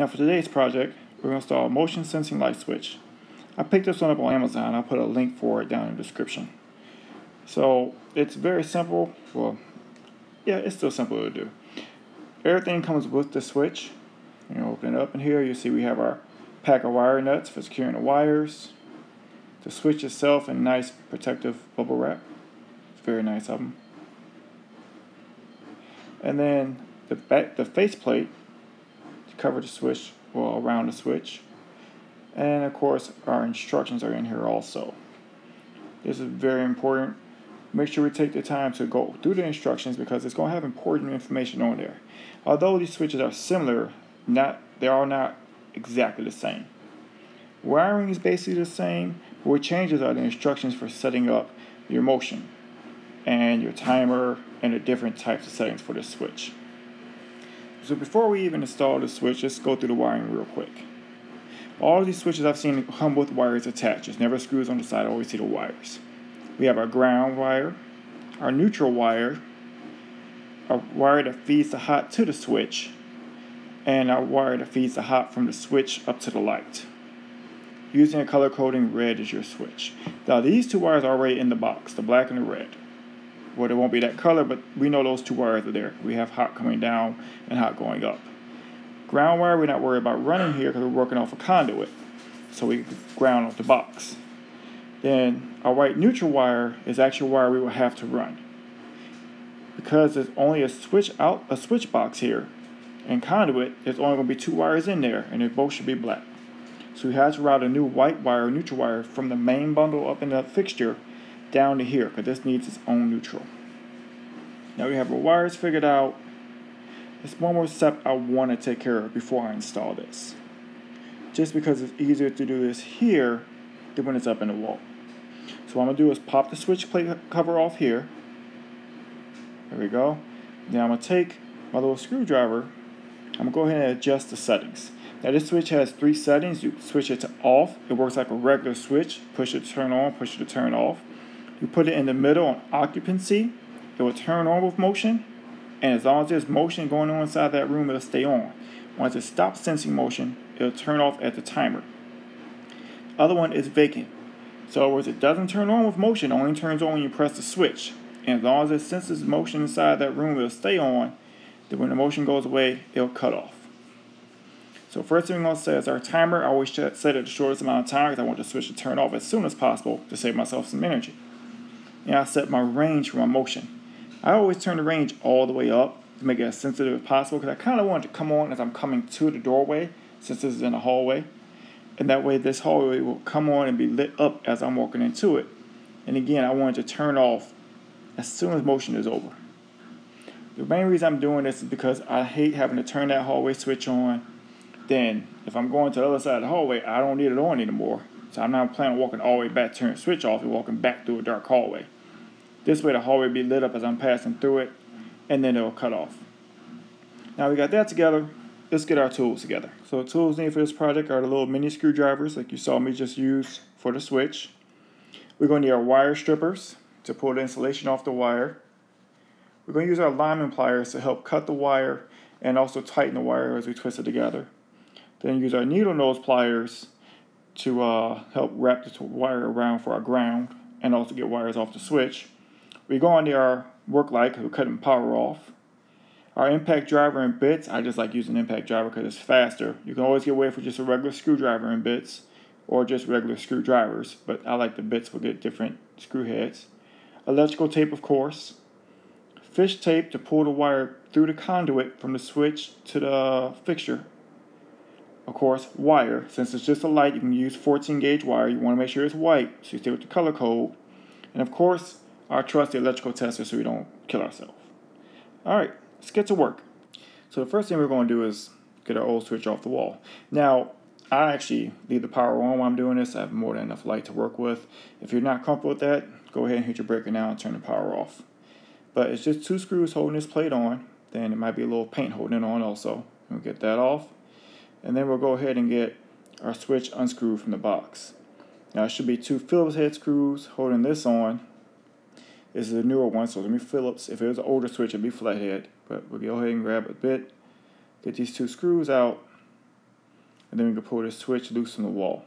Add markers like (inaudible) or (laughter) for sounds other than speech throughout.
Now for today's project, we're going to install a motion sensing light switch. I picked this one up on Amazon. I'll put a link for it down in the description. So it's very simple. Well, yeah, it's still simple to do. Everything comes with the switch. You open it up in here. You see we have our pack of wire nuts for securing the wires. The switch itself in nice protective bubble wrap. It's very nice of them. And then the back, the faceplate cover the switch, well, around the switch. And of course, our instructions are in here also. This is very important. Make sure we take the time to go through the instructions because it's going to have important information on there. Although these switches are similar, not they are not exactly the same. Wiring is basically the same. What changes are the instructions for setting up your motion and your timer and the different types of settings for the switch. So before we even install the switch, let's go through the wiring real quick. All these switches I've seen come with wires attached. There's never screws on the side. I always see the wires. We have our ground wire, our neutral wire, a wire that feeds the hot to the switch, and our wire that feeds the hot from the switch up to the light. Using a color coding, red is your switch. Now these two wires are already in the box, the black and the red. Well, it won't be that color, but we know those two wires are there. We have hot coming down and hot going up. Ground wire, we're not worried about running here because we're working off a conduit. So we ground off the box. Then our white neutral wire is actually wire we will have to run. Because there's only a switch out a switch box here and conduit, there's only going to be two wires in there and they both should be black. So we have to route a new white wire, neutral wire, from the main bundle up in the fixture down to here because this needs its own neutral. Now we have our wires figured out. There's one more step I want to take care of before I install this. Just because it's easier to do this here than when it's up in the wall. So what I'm going to do is pop the switch plate cover off here. There we go. Now I'm going to take my little screwdriver. I'm going to go ahead and adjust the settings. Now this switch has three settings. You switch it to off. It works like a regular switch. Push it to turn on, push it to turn off. You put it in the middle on occupancy, it will turn on with motion, and as long as there's motion going on inside that room, it'll stay on. Once it stops sensing motion, it'll turn off at the timer. Other one is vacant. So in other words, it doesn't turn on with motion, it only turns on when you press the switch. And as long as it senses motion inside that room, it'll stay on. Then when the motion goes away, it'll cut off. So first thing I'm going to say is our timer, I always set it the shortest amount of time because I want the switch to turn off as soon as possible to save myself some energy and I set my range for my motion. I always turn the range all the way up to make it as sensitive as possible because I kind of want it to come on as I'm coming to the doorway since this is in a hallway. And that way this hallway will come on and be lit up as I'm walking into it. And again, I want it to turn off as soon as motion is over. The main reason I'm doing this is because I hate having to turn that hallway switch on. Then, if I'm going to the other side of the hallway, I don't need it on anymore. So I'm not planning on walking all the way back, turning switch off, and walking back through a dark hallway. This way the hallway will be lit up as I'm passing through it, and then it'll cut off. Now we got that together, let's get our tools together. So the tools needed for this project are the little mini screwdrivers like you saw me just use for the switch. We're going to need our wire strippers to pull the insulation off the wire. We're going to use our lineman pliers to help cut the wire and also tighten the wire as we twist it together. Then use our needle nose pliers to uh, help wrap the wire around for our ground and also get wires off the switch. We go on to our work light we cut cutting power off. Our impact driver and bits, I just like using impact driver because it's faster. You can always get away with just a regular screwdriver and bits or just regular screwdrivers, but I like the bits, we'll get different screw heads. Electrical tape, of course. Fish tape to pull the wire through the conduit from the switch to the fixture of course, wire. Since it's just a light, you can use 14 gauge wire. You want to make sure it's white, so you stay with the color code. And of course, our trusty electrical tester so we don't kill ourselves. All right, let's get to work. So the first thing we're going to do is get our old switch off the wall. Now, I actually leave the power on while I'm doing this. I have more than enough light to work with. If you're not comfortable with that, go ahead and hit your breaker now and turn the power off. But it's just two screws holding this plate on. Then it might be a little paint holding it on also. We'll get that off and then we'll go ahead and get our switch unscrewed from the box. Now it should be two Phillips head screws holding this on. This is a newer one, so let me Phillips. If it was an older switch, it'd be flathead. But we'll go ahead and grab a bit, get these two screws out, and then we can pull this switch loose from the wall.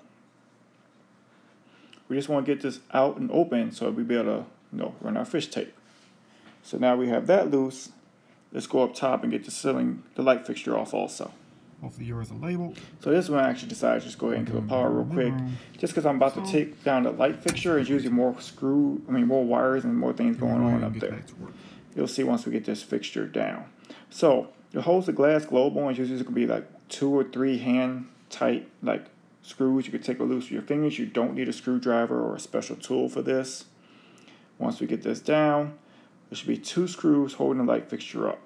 We just want to get this out and open so we'll be able to you know, run our fish tape. So now we have that loose. Let's go up top and get the ceiling, the light fixture off also. Hopefully yours are labeled. So this one I actually decided to just go ahead and kill the power real quick. Just because I'm about to take down the light fixture, it's usually more screw, I mean more wires and more things going on up there. You'll see once we get this fixture down. So it holds the glass globe on. It's usually going to be like two or three hand tight like screws. You can take a loose with your fingers. You don't need a screwdriver or a special tool for this. Once we get this down, there should be two screws holding the light fixture up.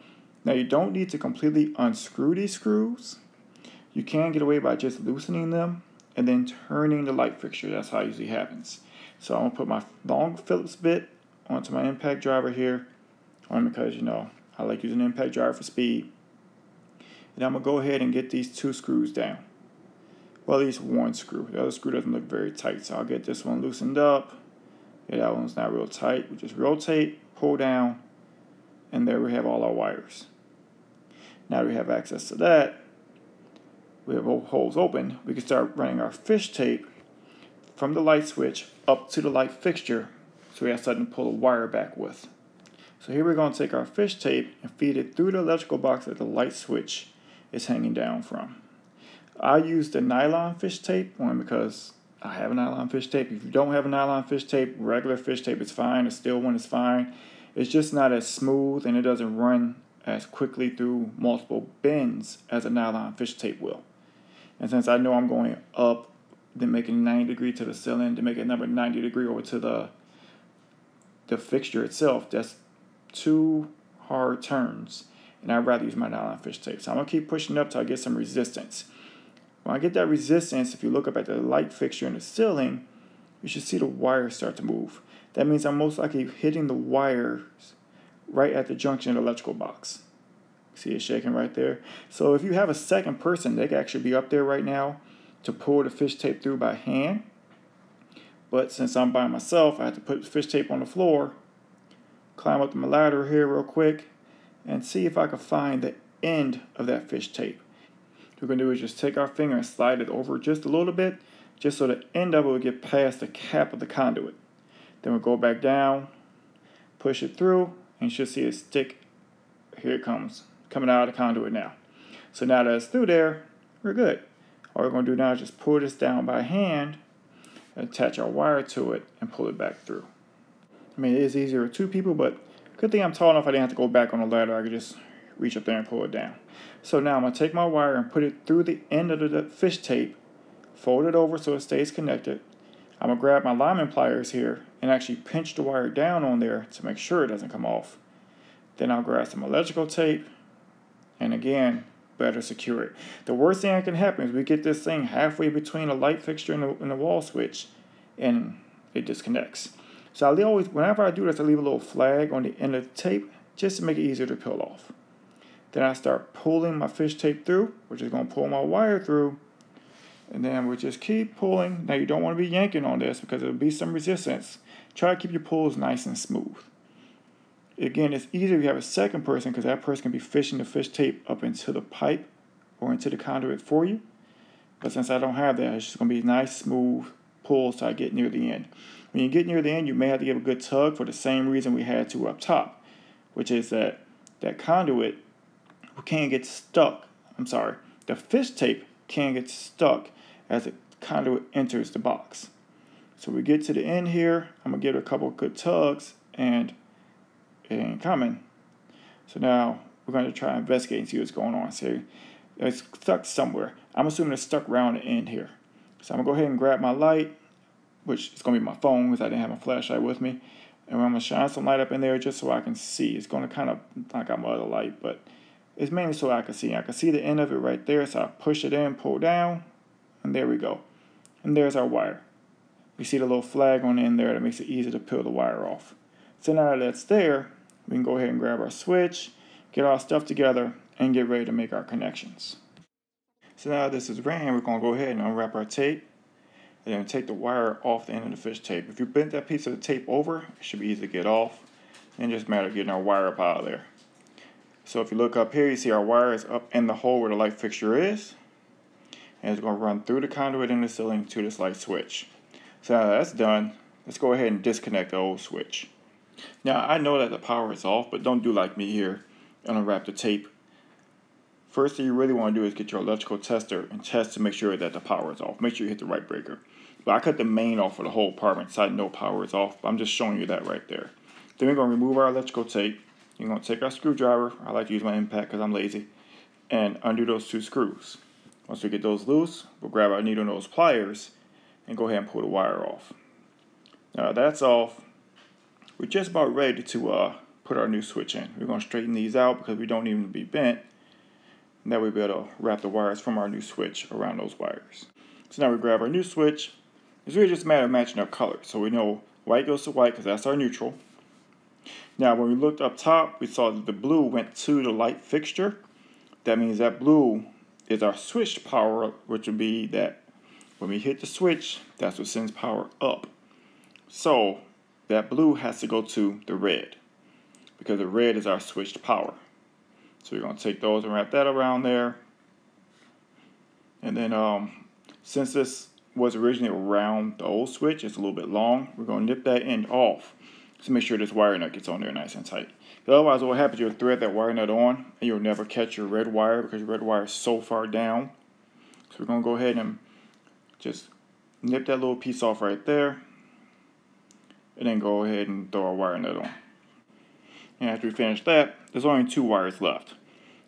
Now you don't need to completely unscrew these screws. You can get away by just loosening them and then turning the light fixture. That's how it usually happens. So I'm gonna put my long Phillips bit onto my impact driver here, only because you know I like using impact driver for speed. And I'm gonna go ahead and get these two screws down. Well, at least one screw. The other screw doesn't look very tight, so I'll get this one loosened up. Yeah, that one's not real tight. We just rotate, pull down, and there we have all our wires. Now we have access to that. We have holes open. We can start running our fish tape from the light switch up to the light fixture so we have something to pull the wire back with. So here we're going to take our fish tape and feed it through the electrical box that the light switch is hanging down from. I use the nylon fish tape, one because I have a nylon fish tape. If you don't have a nylon fish tape, regular fish tape is fine. A steel one is fine. It's just not as smooth and it doesn't run as quickly through multiple bends as a nylon fish tape will. And since I know I'm going up, then making 90 degree to the ceiling, to make another 90 degree over to the the fixture itself, that's two hard turns. And I'd rather use my nylon fish tape. So I'm gonna keep pushing up till I get some resistance. When I get that resistance, if you look up at the light fixture in the ceiling, you should see the wires start to move. That means I'm most likely hitting the wires right at the junction of the electrical box. See it shaking right there? So if you have a second person, they could actually be up there right now to pull the fish tape through by hand. But since I'm by myself, I have to put fish tape on the floor, climb up the ladder here real quick, and see if I can find the end of that fish tape. What we're going to do is just take our finger and slide it over just a little bit, just so the end of it will get past the cap of the conduit. Then we'll go back down, push it through, and you should see it stick. Here it comes, coming out of the conduit now. So now that it's through there, we're good. All we're going to do now is just pull this down by hand, attach our wire to it, and pull it back through. I mean, it is easier with two people, but good thing I'm tall enough I didn't have to go back on the ladder. I could just reach up there and pull it down. So now I'm going to take my wire and put it through the end of the fish tape, fold it over so it stays connected. I'm going to grab my lineman pliers here and actually pinch the wire down on there to make sure it doesn't come off. Then I'll grab some electrical tape and again, better secure it. The worst thing that can happen is we get this thing halfway between a light fixture and the, and the wall switch and it disconnects. So I always, whenever I do this, I leave a little flag on the end of the tape just to make it easier to peel off. Then I start pulling my fish tape through, which is going to pull my wire through. And then we just keep pulling. Now you don't want to be yanking on this because there'll be some resistance. Try to keep your pulls nice and smooth. Again, it's easier if you have a second person because that person can be fishing the fish tape up into the pipe or into the conduit for you. But since I don't have that, it's just going to be a nice, smooth pull so I get near the end. When you get near the end, you may have to give a good tug for the same reason we had to up top, which is that that conduit can get stuck. I'm sorry, the fish tape can get stuck as the conduit enters the box. So we get to the end here. I'm gonna give it a couple good tugs and ain't coming. So now we're gonna try and investigate and see what's going on. So it's stuck somewhere. I'm assuming it's stuck around the end here. So I'm gonna go ahead and grab my light, which is gonna be my phone because I didn't have my flashlight with me. And I'm gonna shine some light up in there just so I can see. It's gonna kind of knock out my other light, but it's mainly so I can see. I can see the end of it right there, so I push it in, pull down, and there we go. And there's our wire. You see the little flag on the end there that makes it easy to peel the wire off. So now that that's there, we can go ahead and grab our switch, get our stuff together, and get ready to make our connections. So now this is ran, we're going to go ahead and unwrap our tape and then take the wire off the end of the fish tape. If you bent that piece of tape over, it should be easy to get off. And just a matter of getting our wire up out of there. So if you look up here, you see our wire is up in the hole where the light fixture is. and it's going to run through the conduit in the ceiling to this light switch. So now that's done, let's go ahead and disconnect the old switch. Now I know that the power is off, but don't do like me here and unwrap the tape. First thing you really want to do is get your electrical tester and test to make sure that the power is off. Make sure you hit the right breaker. But I cut the main off for the whole apartment so I know power is off. But I'm just showing you that right there. Then we're going to remove our electrical tape. You're going to take our screwdriver. I like to use my impact because I'm lazy. And undo those two screws. Once we get those loose, we'll grab our needle nose pliers and go ahead and pull the wire off. Now that's off. We're just about ready to uh, put our new switch in. We're going to straighten these out because we don't need them to be bent. And that way we'll be able to wrap the wires from our new switch around those wires. So now we grab our new switch. It's really just a matter of matching our color. So we know white goes to white because that's our neutral. Now when we looked up top, we saw that the blue went to the light fixture. That means that blue is our switch power, which would be that when we hit the switch, that's what sends power up. So that blue has to go to the red because the red is our switched power. So we're going to take those and wrap that around there. And then um, since this was originally around the old switch, it's a little bit long, we're going to nip that end off to make sure this wire nut gets on there nice and tight. Otherwise, what happens, you'll thread that wire nut on and you'll never catch your red wire because your red wire is so far down. So we're going to go ahead and just nip that little piece off right there and then go ahead and throw our wire nut on. And after we finish that, there's only two wires left.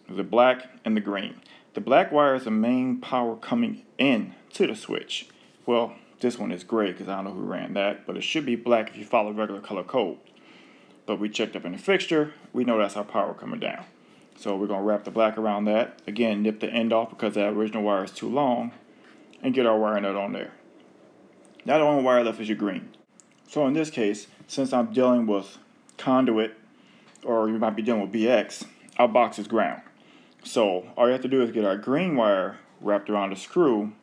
the black and the green. The black wire is the main power coming in to the switch. Well, this one is gray because I don't know who ran that, but it should be black if you follow regular color code. But we checked up in the fixture, we know that's our power coming down. So we're going to wrap the black around that. Again, nip the end off because that original wire is too long and get our wire nut on there. Now the only wire left is your green. So in this case, since I'm dealing with conduit, or you might be dealing with BX, our box is ground. So all you have to do is get our green wire wrapped around a screw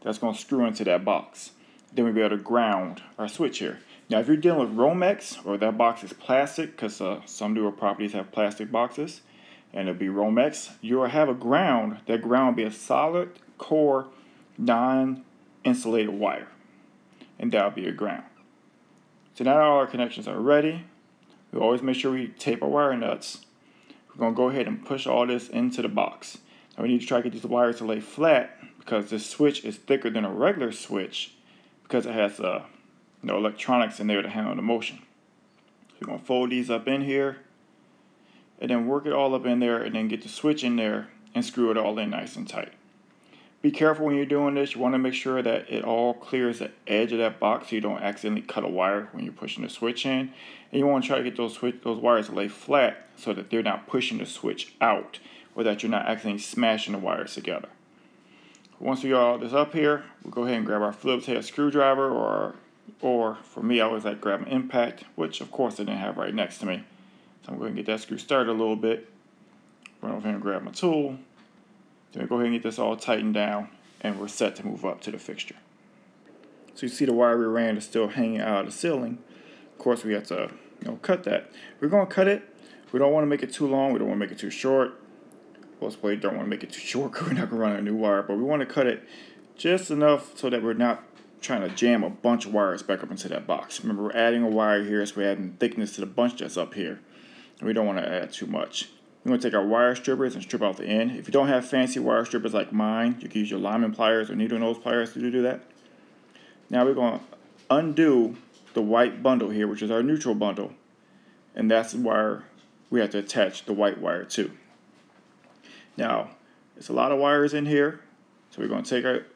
that's going to screw into that box. Then we'll be able to ground our switch here. Now if you're dealing with Romex, or that box is plastic, because uh, some newer properties have plastic boxes, and it'll be Romex, you'll have a ground. That ground will be a solid core non-insulated wire. And that'll be your ground. So now all our connections are ready. We always make sure we tape our wire nuts. We're to go ahead and push all this into the box. Now we need to try to get these wires to lay flat because this switch is thicker than a regular switch because it has uh, you know, electronics in there to handle the motion. So we're to fold these up in here and then work it all up in there and then get the switch in there and screw it all in nice and tight. Be careful when you're doing this. You want to make sure that it all clears the edge of that box so you don't accidentally cut a wire when you're pushing the switch in. And you want to try to get those switch, those wires to lay flat so that they're not pushing the switch out or that you're not accidentally smashing the wires together. Once we got all this up here, we'll go ahead and grab our Phillips head screwdriver or or for me I always like grab an impact, which of course I didn't have right next to me. So I'm going to get that screw started a little bit. Run over here and grab my tool we go ahead and get this all tightened down and we're set to move up to the fixture. So you see the wire we ran is still hanging out of the ceiling. Of course we have to you know, cut that. We're going to cut it. We don't want to make it too long. We don't want to make it too short. Most we don't want to make it too short because we're not going to run a new wire. But we want to cut it just enough so that we're not trying to jam a bunch of wires back up into that box. Remember, we're adding a wire here, so we're adding thickness to the bunch that's up here. And we don't want to add too much. We're going to take our wire strippers and strip out the end. If you don't have fancy wire strippers like mine, you can use your lineman pliers or needle nose pliers to do that. Now we're going to undo the white bundle here, which is our neutral bundle. And that's the wire we have to attach the white wire to. Now, it's a lot of wires in here. So we're going to take our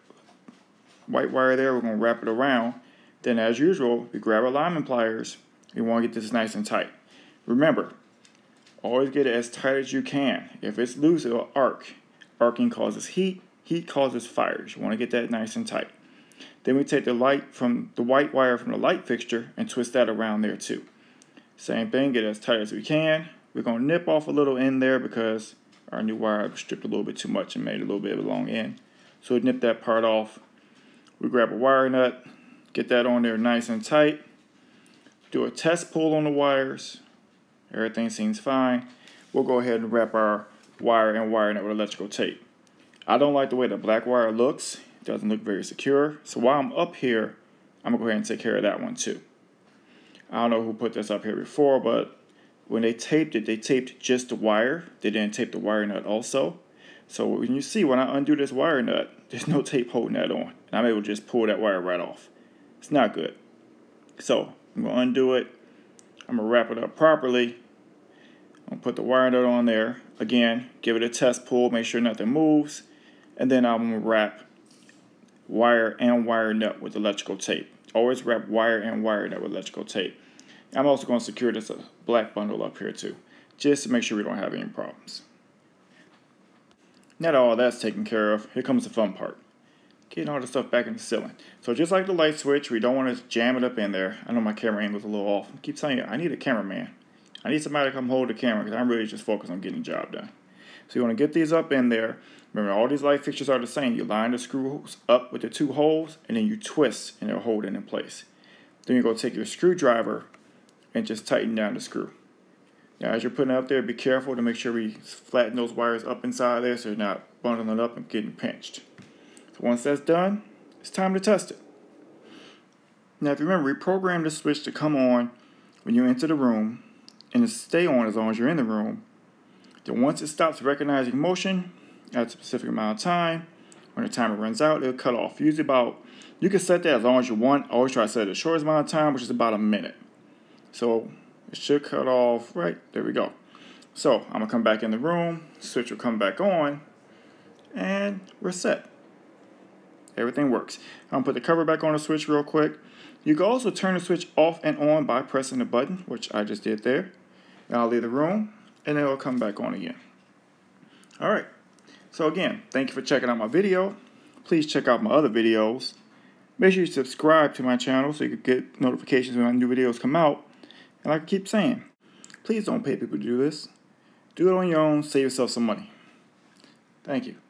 white wire there, we're going to wrap it around. Then as usual, we grab our lineman pliers. We want to get this nice and tight. Remember, Always get it as tight as you can. If it's loose, it'll arc. Arcing causes heat. Heat causes fires. You want to get that nice and tight. Then we take the light from the white wire from the light fixture and twist that around there too. Same thing, get as tight as we can. We're to nip off a little end there because our new wire stripped a little bit too much and made a little bit of a long end. So we nip that part off. We grab a wire nut, get that on there nice and tight. Do a test pull on the wires. Everything seems fine. We'll go ahead and wrap our wire and wire nut with electrical tape. I don't like the way the black wire looks. It doesn't look very secure. So while I'm up here, I'm gonna go ahead and take care of that one too. I don't know who put this up here before, but when they taped it, they taped just the wire. They didn't tape the wire nut also. So when you see when I undo this wire nut, (laughs) there's no tape holding that on. And I'm able to just pull that wire right off. It's not good. So I'm gonna undo it. I'm gonna wrap it up properly. Gonna put the wire nut on there. Again, give it a test pull, make sure nothing moves. And then I'm gonna wrap wire and wire nut with electrical tape. Always wrap wire and wire nut with electrical tape. I'm also gonna secure this uh, black bundle up here too, just to make sure we don't have any problems. Now that all that's taken care of, here comes the fun part. Getting all the stuff back in the ceiling. So just like the light switch, we don't want to jam it up in there. I know my camera angle's a little off. I keep you, I need a cameraman. I need somebody to come hold the camera because I'm really just focused on getting the job done. So you want to get these up in there. Remember, all these light fixtures are the same. You line the screws up with the two holes, and then you twist, and it'll hold it in place. Then you go take your screwdriver and just tighten down the screw. Now, as you're putting it up there, be careful to make sure we flatten those wires up inside there so they're not bundling up and getting pinched. So once that's done, it's time to test it. Now, if you remember, we programmed the switch to come on when you enter the room and to stay on as long as you're in the room. Then once it stops recognizing motion at a specific amount of time, when the timer runs out, it'll cut off. Usually about, you can set that as long as you want. I always try to set it the shortest amount of time, which is about a minute. So it should cut off right. There we go. So I'm to come back in the room. Switch will come back on. And we're set. Everything works. I'm to put the cover back on the switch real quick. You can also turn the switch off and on by pressing the button, which I just did there. I'll leave the room, and it'll come back on again. All right. So again, thank you for checking out my video. Please check out my other videos. Make sure you subscribe to my channel so you can get notifications when my new videos come out. And like I keep saying, please don't pay people to do this. Do it on your own, save yourself some money. Thank you.